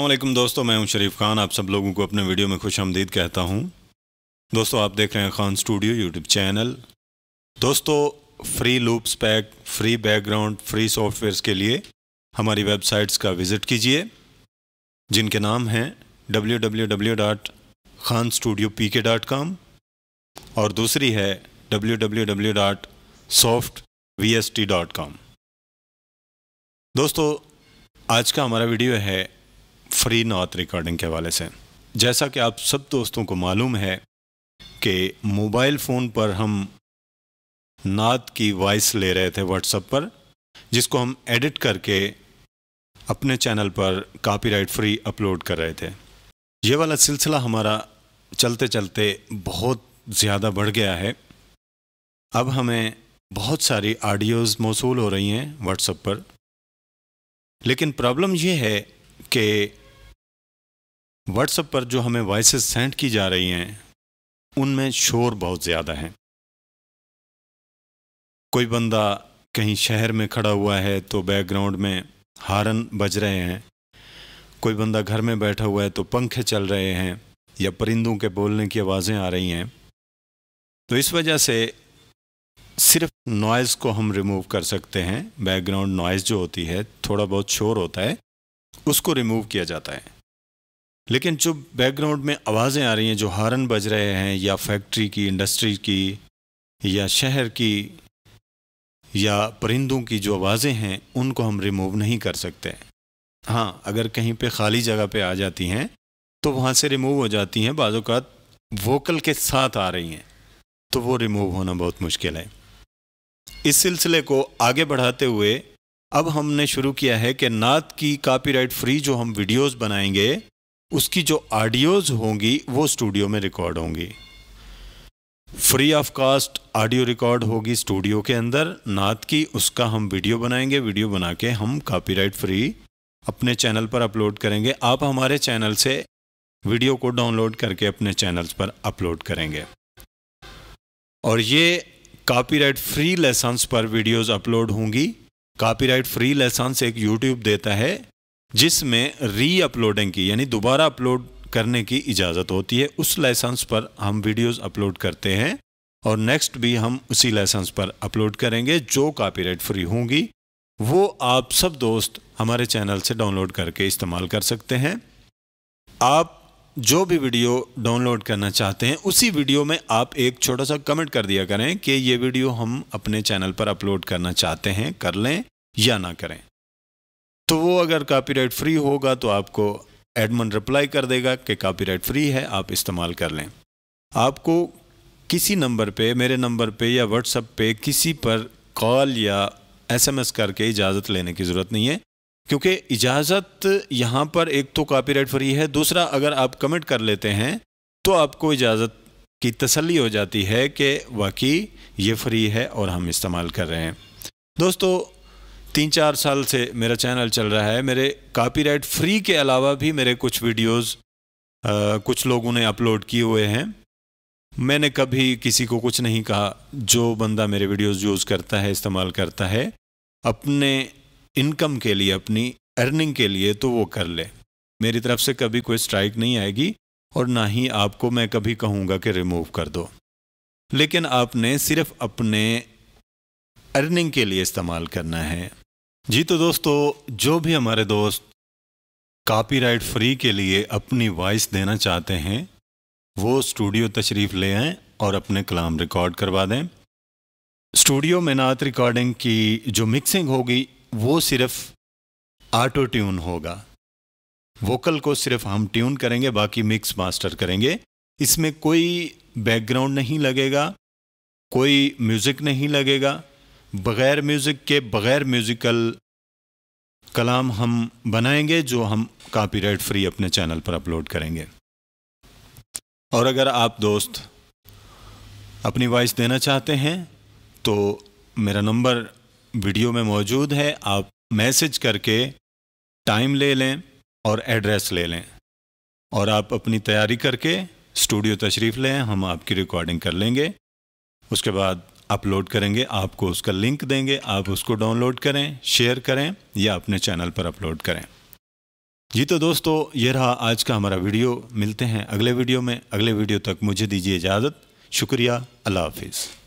वालेकुम दोस्तों, मैं हूँ शरीफ खान। आप सब लोगों को अपने वीडियो में खुश आमदीद कहता हूँ। दोस्तों, आप देख रहे हैं खान स्टूडियो यूट्यूब चैनल। दोस्तों free loops pack free background free softwares के लिए हमारी वेबसाइट्स का विज़िट कीजिए, जिनके नाम हैं W W W dot Khan studio P K dot और दूसरी है W W W dot soft V S T dot दोस्तों, आज का हमारा वीडियो है फ्री नॉट रिकॉर्डिंग के हवाले से। जैसा कि आप सब दोस्तों को मालूम है कि मोबाइल फ़ोन पर हम नात की वॉइस ले रहे थे व्हाट्सएप पर, जिसको हम एडिट करके अपने चैनल पर कॉपीराइट फ्री अपलोड कर रहे थे। ये वाला सिलसिला हमारा चलते चलते बहुत ज़्यादा बढ़ गया है। अब हमें बहुत सारी ऑडियोज़ मौसू हो रही हैं व्हाट्सएप पर। लेकिन प्रॉब्लम यह है कि व्हाट्सएप पर जो हमें वॉइसेस सेंड की जा रही हैं, उनमें शोर बहुत ज़्यादा है। कोई बंदा कहीं शहर में खड़ा हुआ है तो बैकग्राउंड में हारन बज रहे हैं। कोई बंदा घर में बैठा हुआ है तो पंखे चल रहे हैं या परिंदों के बोलने की आवाज़ें आ रही हैं। तो इस वजह से सिर्फ़ नॉइज़ को हम रिमूव कर सकते हैं। बैकग्राउंड नॉइज़ जो होती है, थोड़ा बहुत शोर होता है, उसको रिमूव किया जाता है। लेकिन जो बैकग्राउंड में आवाज़ें आ रही हैं जो हारन बज रहे हैं या फैक्ट्री की, इंडस्ट्री की, या शहर की, या परिंदों की जो आवाज़ें हैं, उनको हम रिमूव नहीं कर सकते। हाँ अगर कहीं पे खाली जगह पे आ जाती हैं तो वहाँ से रिमूव हो जाती हैं। बाज़ात वोकल के साथ आ रही हैं तो वो रिमूव होना बहुत मुश्किल है। इस सिलसिले को आगे बढ़ाते हुए अब हमने शुरू किया है कि नात की कॉपीराइट फ्री जो हम वीडियोस बनाएँगे उसकी जो ऑडियोज़ होंगी, वो स्टूडियो में रिकॉर्ड होंगी। Free of cost audio record होगी स्टूडियो के अंदर। नात की, उसका हम वीडियो बनाएँगे। वीडियो बना के हम कॉपीराइट फ्री अपने चैनल पर अपलोड करेंगे। आप हमारे चैनल से वीडियो को डाउनलोड करके अपने चैनल्स पर अपलोड करेंगे। और ये कॉपीराइट फ्री लेसन्स पर वीडियोस अपलोड होंगी। कॉपीराइट फ्री लेसन्स एक यूट्यूब देता है। जिसमें री अपलोडिंग की, यानी दोबारा अपलोड करने की इजाज़त होती है, उस लाइसेंस पर हम वीडियोस अपलोड करते हैं और नेक्स्ट भी हम उसी लाइसेंस पर अपलोड करेंगे, जो कॉपीराइट फ्री होंगी, वो आप सब दोस्त हमारे चैनल से डाउनलोड करके इस्तेमाल कर सकते हैं। आप जो भी वीडियो डाउनलोड करना चाहते हैं, उसी वीडियो में आप एक छोटा सा कमेंट कर दिया करें कि ये वीडियो हम अपने चैनल पर अपलोड करना चाहते हैं, कर लें या ना करें। तो वो अगर कॉपीराइट फ्री होगा तो आपको एडमन रिप्लाई कर देगा कि कॉपीराइट फ्री है, आप इस्तेमाल कर लें। आपको किसी नंबर पे, मेरे नंबर पे या व्हाट्सएप पे किसी पर कॉल या एसएमएस करके इजाज़त लेने की ज़रूरत नहीं है, क्योंकि इजाज़त यहाँ पर एक तो कॉपीराइट फ्री है, दूसरा अगर आप कमेंट कर लेते हैं तो आपको इजाज़त की तसल्ली हो जाती है कि वाकई ये फ्री है और हम इस्तेमाल कर रहे हैं। दोस्तों तीन चार साल से मेरा चैनल चल रहा है। मेरे कॉपीराइट फ्री के अलावा भी मेरे कुछ वीडियोस आ, कुछ लोगों ने अपलोड किए हुए हैं। मैंने कभी किसी को कुछ नहीं कहा। जो बंदा मेरे वीडियोस यूज़ करता है इस्तेमाल करता है अपने इनकम के लिए अपनी अर्निंग के लिए तो वो कर ले। मेरी तरफ़ से कभी कोई स्ट्राइक नहीं आएगी और ना ही आपको मैं कभी कहूँगा कि रिमूव कर दो। लेकिन आपने सिर्फ़ अपने अर्निंग के लिए इस्तेमाल करना है। जी तो दोस्तों, जो भी हमारे दोस्त कॉपीराइट फ्री के लिए अपनी वॉइस देना चाहते हैं, वो स्टूडियो तशरीफ़ ले आएँ और अपने कलाम रिकॉर्ड करवा दें। स्टूडियो में नात रिकॉर्डिंग की जो मिक्सिंग होगी, वो सिर्फ़ ऑटो ट्यून होगा। वोकल को सिर्फ़ हम ट्यून करेंगे, बाकी मिक्स मास्टर करेंगे। इसमें कोई बैकग्राउंड नहीं लगेगा, कोई म्यूज़िक नहीं लगेगा बग़ैर म्यूज़िक के, बग़ैर म्यूज़िकल कलाम हम बनाएँगे, जो हम कॉपीराइट फ्री अपने चैनल पर अपलोड करेंगे। और अगर आप दोस्त अपनी वॉइस देना चाहते हैं तो मेरा नंबर वीडियो में मौजूद है। आप मैसेज करके टाइम ले लें और एड्रेस ले लें। और आप अपनी तैयारी करके स्टूडियो तशरीफ़ लें, हम आपकी रिकॉर्डिंग कर लेंगे। उसके बाद अपलोड करेंगे, आपको उसका लिंक देंगे, आप उसको डाउनलोड करें, शेयर करें या अपने चैनल पर अपलोड करें। जी तो दोस्तों यह रहा आज का हमारा वीडियो। मिलते हैं अगले वीडियो में। अगले वीडियो तक मुझे दीजिए इजाज़त। शुक्रिया। अल्लाह हाफिज़।